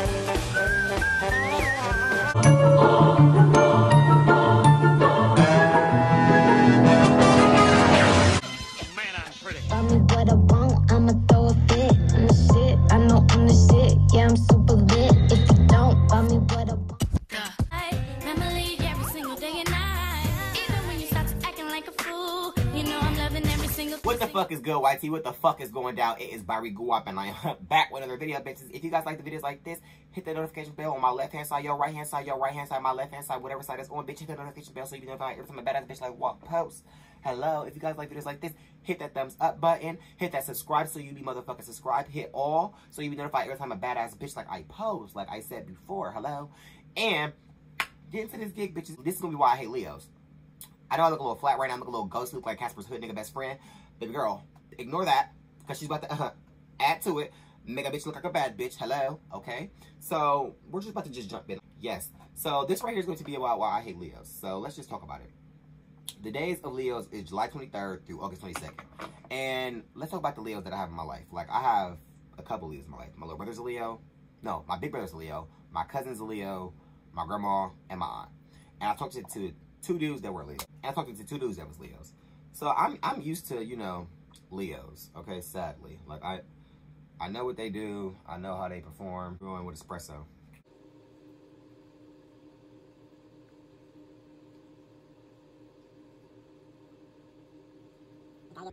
Man, YT? What the fuck is going down? It is Bhyree Guwap, and I am back with another video, bitches. If you guys like the videos like this, hit the notification bell on my left hand side, your right hand side, your right hand side, my left hand side, whatever side that's on, bitch. Hit the notification bell so you be notified every time a badass bitch like walk post. Hello, if you guys like videos like this, hit that thumbs up button, hit that subscribe so you be motherfucking subscribe, hit all so you be notified every time a badass bitch like I post, like I said before. Hello, and get into this gig, bitches. This is gonna be why I hate Leos. I know I look a little flat right now. I look a little ghost look like Casper's hood nigga best friend. Baby girl, ignore that. Because she's about to uh, add to it. Make a bitch look like a bad bitch. Hello. Okay. So we're just about to just jump in. Yes. So this right here is going to be about why I hate Leos. So let's just talk about it. The days of Leos is July 23rd through August 22nd. And let's talk about the Leos that I have in my life. Like I have a couple Leos in my life. My little brother's a Leo. No, my big brother's a Leo. My cousin's a Leo. My grandma and my aunt. And I talked to, to two dudes that were Leos. And I talked to two dudes that was Leos. So I'm I'm used to, you know, Leos, okay, sadly. Like I I know what they do, I know how they perform. Going with espresso.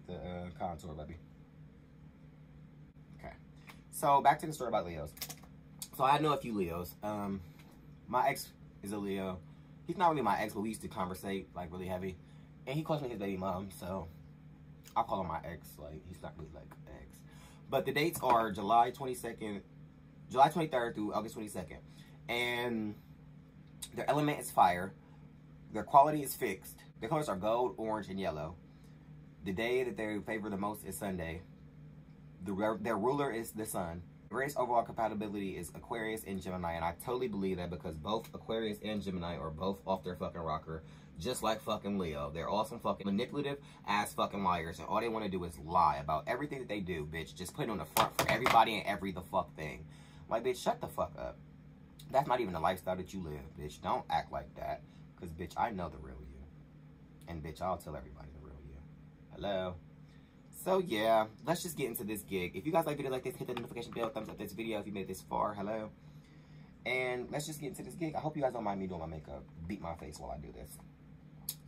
The uh, contour, baby. Okay. So back to the story about Leos. So I know a few Leos. Um my ex is a Leo. He's not really my ex, but we used to conversate like really heavy. And he calls me his baby mom, so I'll call him my ex. Like he's not really like ex. But the dates are July 22nd, July 23rd through August 22nd. And their element is fire. Their quality is fixed. Their colors are gold, orange, and yellow. The day that they favor the most is Sunday. The, their ruler is the sun. Greatest overall compatibility is Aquarius and Gemini, and I totally believe that because both Aquarius and Gemini are both off their fucking rocker, just like fucking Leo. They're all some fucking manipulative ass fucking liars, and all they want to do is lie about everything that they do, bitch. Just put it on the front for everybody and every the fuck thing. Like, bitch, shut the fuck up. That's not even the lifestyle that you live, bitch. Don't act like that, because, bitch, I know the real you. And, bitch, I'll tell everybody the real you. Hello? So yeah, let's just get into this gig. If you guys like videos like this, hit the notification bell, thumbs up this video if you made it this far. Hello. And let's just get into this gig. I hope you guys don't mind me doing my makeup. Beat my face while I do this.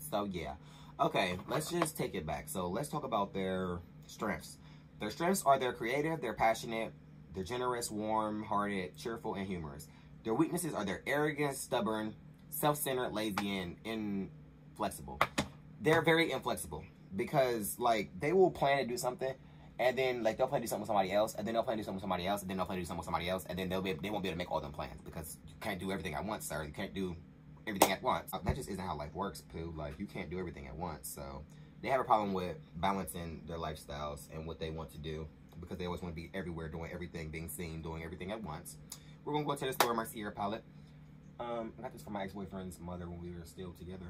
So yeah. Okay, let's just take it back. So let's talk about their strengths. Their strengths are they're creative, they're passionate, they're generous, warm-hearted, cheerful, and humorous. Their weaknesses are they're arrogant, stubborn, self-centered, lazy, and inflexible. They're very inflexible because like they will plan to do something and then like they'll plan to do something with somebody else and then they'll plan to do something with somebody else and then they'll plan to do something with somebody else and then they'll be they won't be able to make all them plans because you can't do everything at once sir you can't do everything at once that just isn't how life works Pooh. like you can't do everything at once so they have a problem with balancing their lifestyles and what they want to do because they always want to be everywhere doing everything being seen doing everything at once we're gonna go to the store my Sierra palette um I got this from my ex-boyfriend's mother when we were still together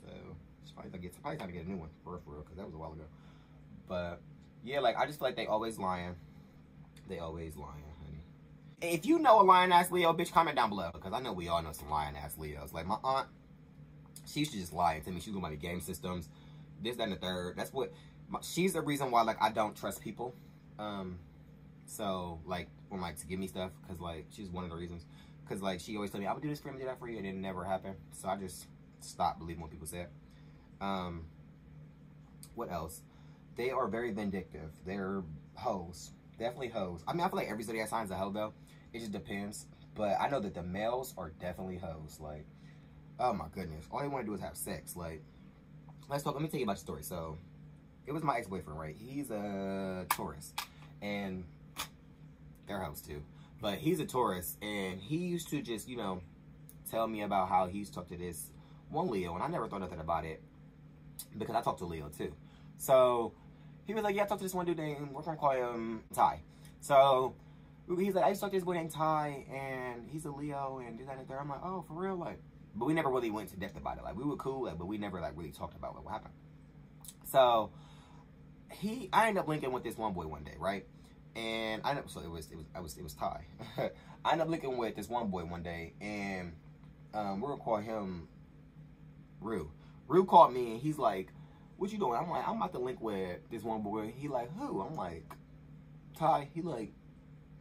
so it's probably gonna get probably time to get a new one for real, because that was a while ago. But yeah, like I just feel like they always lying. They always lying. If you know a lying ass Leo, bitch, comment down below because I know we all know some lying ass Leos. Like my aunt, she used to just lie to me. She was about the game systems, this, that, and the third. That's what. My, she's the reason why like I don't trust people. Um, so like when like to give me stuff because like she's one of the reasons. Because like she always told me I would do this for you, do that for you, and it never happened. So I just stopped believing what people said. Um, what else? They are very vindictive. They're hoes. Definitely hoes. I mean, I feel like every zodiac sign's a hoe, though. It just depends. But I know that the males are definitely hoes. Like, oh my goodness. All they want to do is have sex. Like, let's talk. Let me tell you about the story. So, it was my ex-boyfriend, right? He's a Taurus. And they're hoes, too. But he's a Taurus. And he used to just, you know, tell me about how he used to to this one Leo. And I never thought nothing about it because I talked to Leo too. So he was like, yeah, I talked to this one dude named, we're gonna call him Ty. So he's like, I used to to this boy named Ty and he's a Leo and this, that, and third. I'm like, oh, for real? Like, but we never really went to depth about it. Like we were cool, like, but we never like really talked about like, what happened. So he, I ended up linking with this one boy one day, right? and I ended, so it was it was I was it was Ty. I ended up linking with this one boy one day, and um, we're gonna call him Rue. Rue called me and he's like, "What you doing?" I'm like, "I'm about to link with this one boy." He like, "Who?" I'm like, "Ty." He like,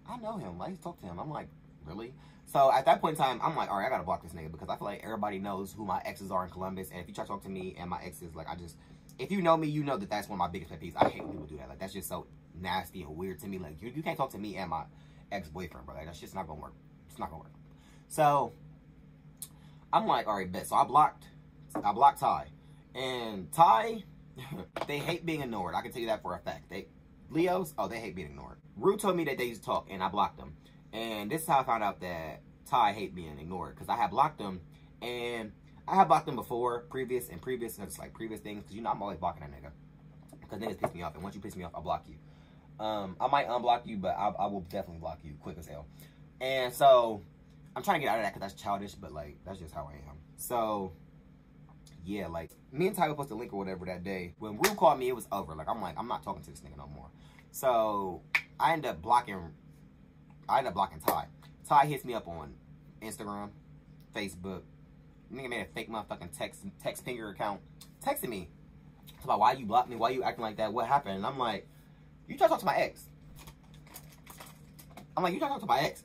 "I know him. I used to talk to him." I'm like, "Really?" So at that point in time, I'm like, "All right, I gotta block this nigga because I feel like everybody knows who my exes are in Columbus, and if you try to talk to me and my exes, like I just." If you know me, you know that that's one of my biggest pet peeves. I hate when people do that. Like that's just so nasty and weird to me. Like you, you can't talk to me and my ex boyfriend, bro. Like that's just not gonna work. It's not gonna work. So I'm like, all right, bet. So I blocked, I blocked Ty, and Ty, they hate being ignored. I can tell you that for a fact. They Leos, oh, they hate being ignored. Rue told me that they used to talk, and I blocked them. And this is how I found out that Ty hate being ignored because I had blocked them, and I had blocked them before, previous and previous, and it's like previous things because you know I'm always blocking that nigga because niggas piss me off, and once you piss me off, I block you. Um, I might unblock you, but I, I will definitely block you quick as hell. And so I'm trying to get out of that because that's childish, but like that's just how I am. So yeah, like me and Ty were supposed to link or whatever that day. When Rue called me, it was over. Like I'm like I'm not talking to this nigga no more. So I end up blocking. I end up blocking Ty. Ty hits me up on Instagram, Facebook. Nigga made a fake motherfucking text text finger account, texting me about why you blocked me, why you acting like that, what happened? And I'm like, you try to talk to my ex. I'm like, you try to talk to my ex.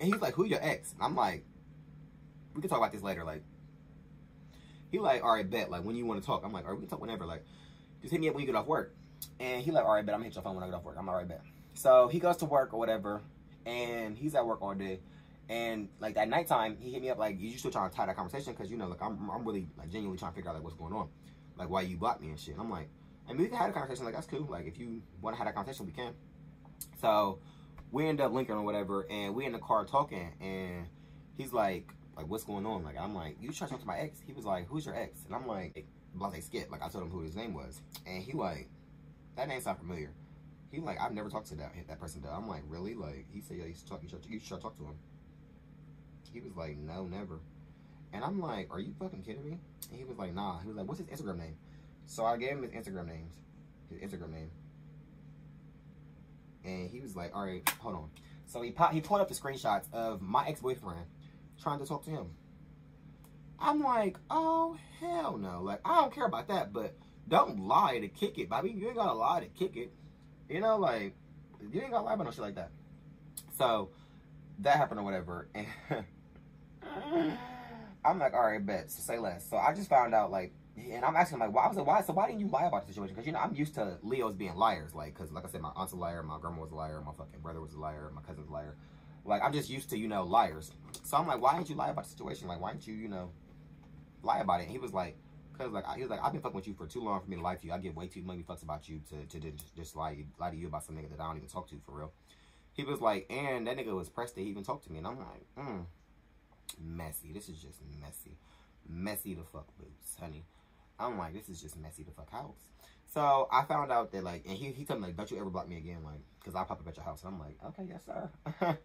And he's like, who your ex? And I'm like, we can talk about this later. Like, he like, all right, bet. Like, when you want to talk, I'm like, all right, we can talk whenever. Like, just hit me up when you get off work. And he like, all right, bet. I'm gonna hit your phone when I get off work. I'm all right, bet. So he goes to work or whatever, and he's at work all day. And like at nighttime, he hit me up like, you still trying to tie that conversation? Cause you know, like I'm, I'm really like genuinely trying to figure out like what's going on, like why you blocked me and shit. I'm like, I mean, we can have a conversation. Like that's cool. Like if you want to have that conversation, we can. So we end up linking or whatever, and we in the car talking, and he's like, like what's going on? Like I'm like, you try to talk to my ex? He was like, who's your ex? And I'm like, Blase Skip. Like I told him who his name was, and he like, that name sound familiar. He like, I've never talked to that that person. Though. I'm like, really? Like he said, yeah, you should talk. You should, you should talk to him. He was like, no, never. And I'm like, are you fucking kidding me? And he was like, nah. He was like, what's his Instagram name? So I gave him his Instagram names, his Instagram name. And he was like, all right, hold on. So he pop, he pulled up the screenshots of my ex-boyfriend trying to talk to him. I'm like, oh, hell no. Like, I don't care about that, but don't lie to kick it, Bobby. You ain't gotta lie to kick it. You know, like, you ain't gotta lie about no shit like that. So, that happened or whatever. And I'm like, all right, bet. So say less. So I just found out, like, and I'm asking, like, why was like, why? So why didn't you lie about the situation? Because you know, I'm used to Leos being liars, like, because like I said, my aunt's a liar, my grandma was a liar, my fucking brother was a liar, my cousin's a liar. Like, I'm just used to, you know, liars. So I'm like, why didn't you lie about the situation? Like, why didn't you, you know, lie about it? And he was like, because like he was like, I've been fucking with you for too long for me to to you. I give way too many fucks about you to, to, just, lie lie to you about some nigga that I don't even talk to for real. He was like, and that nigga was pressed to even talk to me, and I'm like, mm, messy. This is just messy, messy the fuck boots, honey. I'm like, this is just messy the fuck house. So I found out that like, and he he told me like, don't you ever block me again, like, cause I'll pop up at your house. And I'm like, okay, yes sir.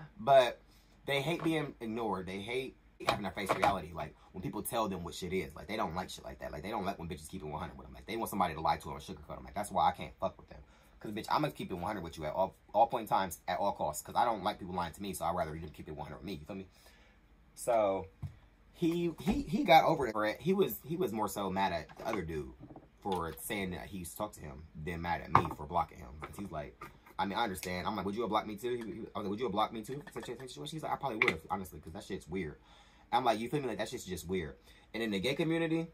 but they hate being ignored. They hate having their face reality. Like when people tell them what shit is, like they don't like shit like that. Like they don't like when bitches keep it 100 with them. Like they want somebody to lie to them or sugarcoat them. Like that's why I can't fuck with them. Cause bitch, I'm gonna keep it 100 with you at all all point in times at all costs. Cause I don't like people lying to me, so I'd rather you keep it 100 with me. You feel me? So he he he got over it. He was he was more so mad at the other dude for saying that he used to talk to him than mad at me for blocking him. Because he's like, I mean, I understand. I'm like, would you have blocked me too? I was like, would you have blocked me too? Such a situation. He's like, I probably would have, honestly, because that shit's weird. I'm like, you feel me? Like that shit's just weird. And in the gay community,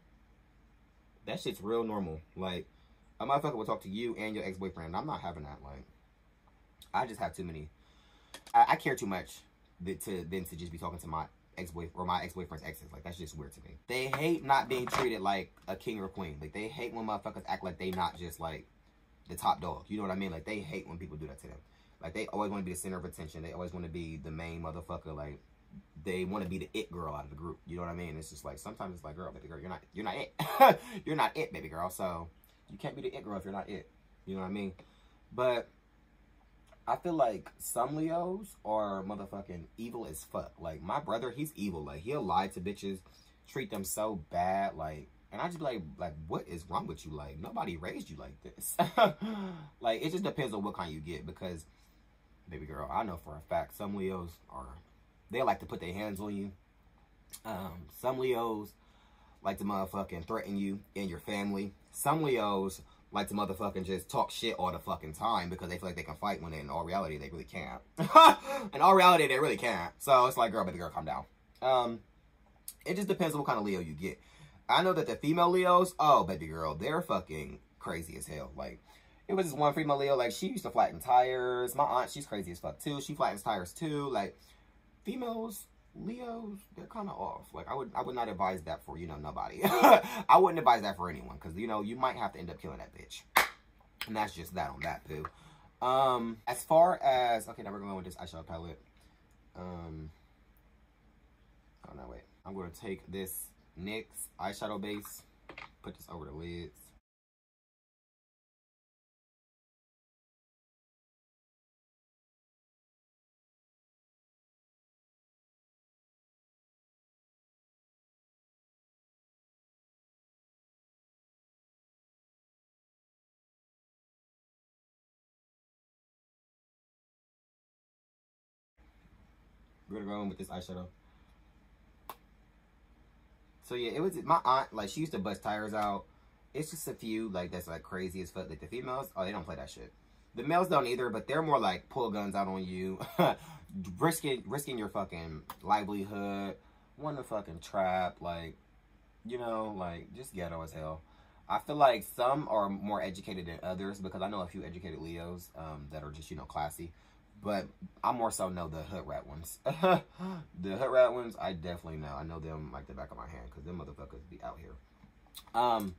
that shit's real normal. Like, a motherfucker will talk to you and your ex boyfriend. I'm not having that. Like, I just have too many. I, I care too much that to than to just be talking to my ex boyfriend or my ex boyfriend's exes. Like that's just weird to me. They hate not being treated like a king or queen. Like they hate when motherfuckers act like they not just like the top dog. You know what I mean? Like they hate when people do that to them. Like they always want to be the center of attention. They always want to be the main motherfucker. Like they want to be the it girl out of the group. You know what I mean? It's just like sometimes it's like, girl, baby girl, you're not you're not it. you're not it, baby girl. So you can't be the it girl if you're not it. You know what I mean? But I feel like some Leos are motherfucking evil as fuck. Like my brother, he's evil. Like he'll lie to bitches, treat them so bad. Like And I just be like, like, what is wrong with you? Like, nobody raised you like this. like, it just depends on what kind you get because, baby girl, I know for a fact some Leos are, they like to put their hands on you. Um, some Leos like to motherfucking threaten you and your family. Some Leos like to motherfucking just talk shit all the fucking time because they feel like they can fight when in all reality they really can't. in all reality they really can't. So it's like, girl, baby girl, calm down. Um, it just depends on what kind of Leo you get. I know that the female Leos, oh baby girl, they're fucking crazy as hell. Like, it was this one female Leo, like she used to flatten tires. My aunt, she's crazy as fuck too. She flattens tires too. Like, females, Leos, they're kind of off. Like I would, I would not advise that for you know nobody. I wouldn't advise that for anyone because you know you might have to end up killing that bitch. And that's just that on that poo. Um, as far as okay, now we're going with this eyeshadow palette. Um, oh no, wait. I'm gonna take this NYX eyeshadow base, put this over the lids. We're gonna go in with this eyeshadow. So yeah, it was my aunt. Like she used to bust tires out. It's just a few like that's like crazy as fuck. Like the females, oh they don't play that shit. The males don't either, but they're more like pull guns out on you, risking risking your fucking livelihood, want to fucking trap, like you know, like just ghetto as hell. I feel like some are more educated than others because I know a few educated Leos um, that are just you know classy. But I more so know the hood rat ones. the hood rat ones, I definitely know. I know them like the back of my hand because them motherfuckers be out here. Um,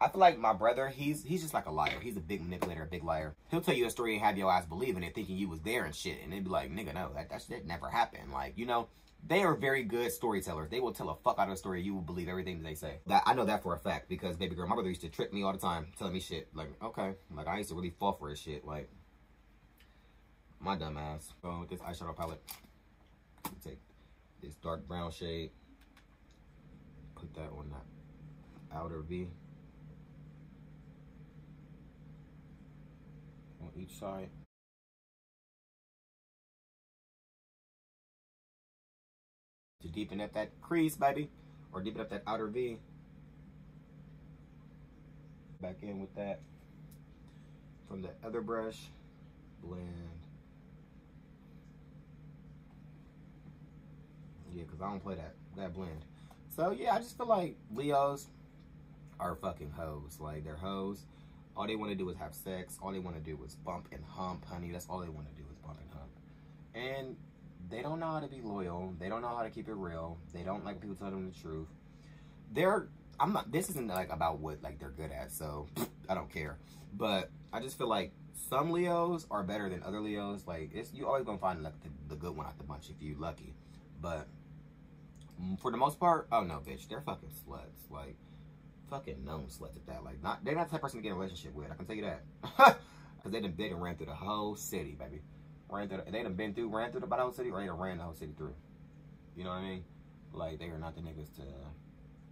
I feel like my brother, he's he's just like a liar. He's a big manipulator, a big liar. He'll tell you a story and have your ass believing it, thinking you was there and shit, and they'd be like, "Nigga, no, that that shit never happened." Like, you know, they are very good storytellers. They will tell a fuck out of a story. You will believe everything they say. That I know that for a fact because baby girl, my brother used to trick me all the time, telling me shit. Like, okay, like I used to really fall for his shit. Like, my dumb ass. Going with this eyeshadow palette. Take this dark brown shade. Put that on that outer V. On each side. To deepen up that crease, baby. Or deepen up that outer V. Back in with that. From the other brush. Blend. Yeah, because I don't play that that blend. So yeah, I just feel like Leos are fucking hoes. Like they're hoes. All they want to do is have sex. All they want to do is bump and hump, honey. That's all they want to do is bump and hump. And they don't know how to be loyal. They don't know how to keep it real. They don't like people tell them the truth. They're I'm not this isn't like about what like they're good at, so I don't care. But I just feel like some Leos are better than other Leos. Like it's you always gonna find like the, the good one out the bunch if you lucky. But Mm, for the most part, oh no, bitch, they're fucking sluts. Like, fucking known sluts at that. Like, not they're not the type of person to get in a relationship with. I can tell you that. Because they done, they done ran through the whole city, baby. Ran through the, they done been through, ran through the whole city, or they done ran the whole city through. You know what I mean? Like, they are not the niggas to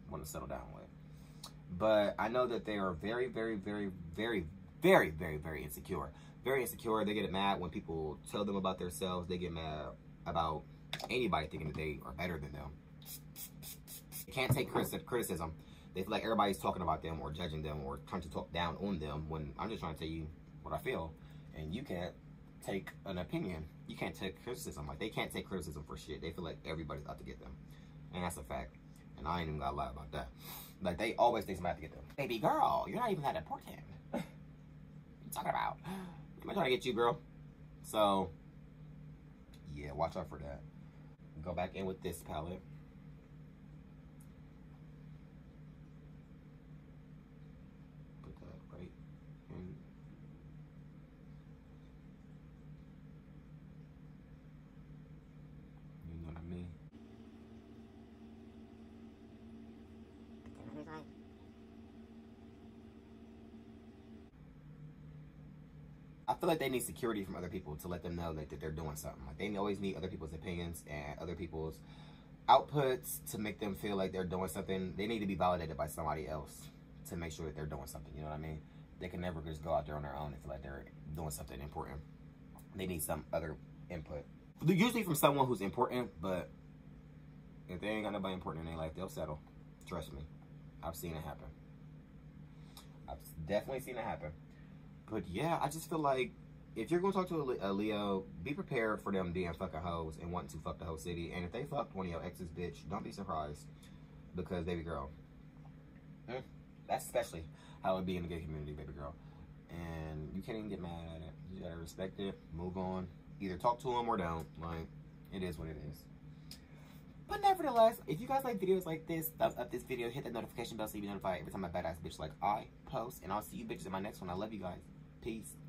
want to settle down with. But I know that they are very, very, very, very, very, very, very insecure. Very insecure. They get mad when people tell them about themselves. They get mad about anybody thinking that they are better than them. Can't take criticism. They feel like everybody's talking about them or judging them or trying to talk down on them when I'm just trying to tell you what I feel. And you can't take an opinion. You can't take criticism. Like, they can't take criticism for shit. They feel like everybody's out to get them. And that's a fact. And I ain't even gotta lie about that. Like, they always think somebody out to get them. Baby girl, you're not even that important. what you talking about? I'm trying to get you, girl. So, yeah, watch out for that. Go back in with this palette. Put that right in. You know what I mean? I feel like they need security from other people to let them know that, that they're doing something. Like they always need other people's opinions and other people's outputs to make them feel like they're doing something. They need to be validated by somebody else to make sure that they're doing something. You know what I mean? They can never just go out there on their own and feel like they're doing something important. They need some other input. Usually from someone who's important, but if they ain't got nobody important in their life, they'll settle. Trust me. I've seen it happen. I've definitely seen it happen. But yeah, I just feel like if you're going to talk to a, Leo, be prepared for them being fucking hoes and wanting to fuck the whole city. And if they fucked one of your exes, bitch, don't be surprised. Because, baby girl, mm, that's especially how it be in the gay community, baby girl. And you can't even get mad at it. You gotta respect it, move on. Either talk to them or don't. Like, it is what it is. But nevertheless, if you guys like videos like this, thumbs up this video, hit that notification bell so you be notified every time a badass bitch like I post. And I'll see you bitches in my next one. I love you guys. Peace.